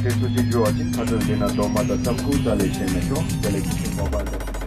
de su ji yo tin pa de da sam ku ta le shen na yo